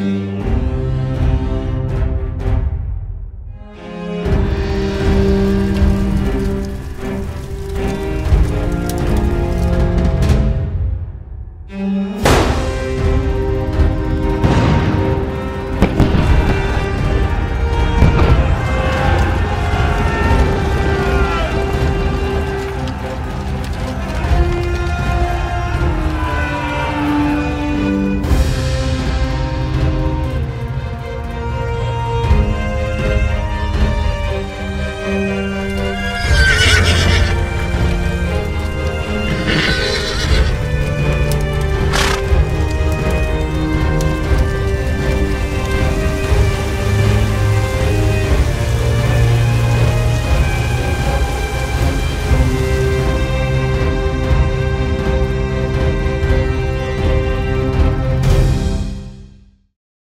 you.